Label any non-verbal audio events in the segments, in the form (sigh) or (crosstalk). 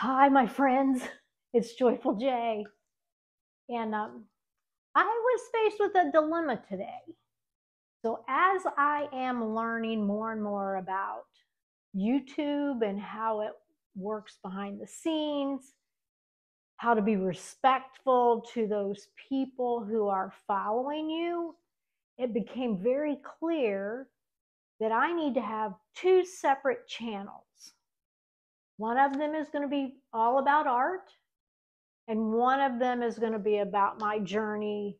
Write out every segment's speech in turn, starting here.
Hi, my friends. It's Joyful Jaye. And um, I was faced with a dilemma today. So, as I am learning more and more about YouTube and how it works behind the scenes, how to be respectful to those people who are following you, it became very clear that I need to have two separate channels. One of them is going to be all about art, and one of them is going to be about my journey,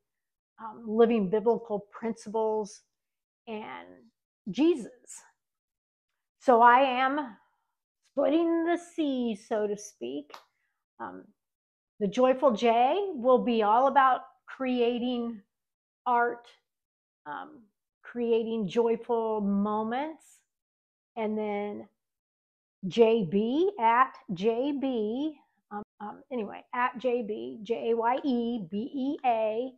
um, living biblical principles, and Jesus. So I am splitting the sea, so to speak. Um, the Joyful Jaye will be all about creating art, um, creating joyful moments, and then JB at JB. Um, um, anyway, at JB, J A Y E B E A.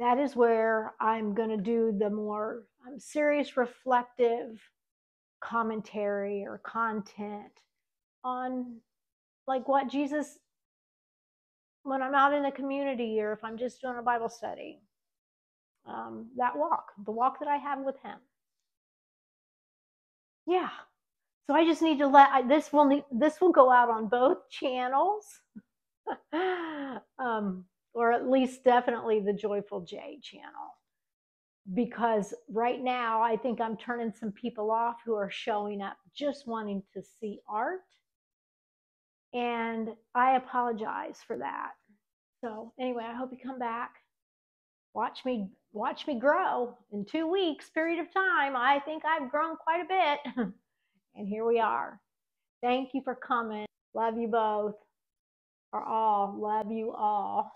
That is where I'm going to do the more um, serious, reflective commentary or content on like what Jesus, when I'm out in the community or if I'm just doing a Bible study, um, that walk, the walk that I have with Him. Yeah. So I just need to let I, this will need, this will go out on both channels, (laughs) um, or at least definitely the Joyful Jaye channel, because right now I think I'm turning some people off who are showing up just wanting to see art, and I apologize for that. So anyway, I hope you come back. Watch me watch me grow in two weeks period of time. I think I've grown quite a bit. (laughs) And here we are. Thank you for coming. Love you both, or all. Love you all.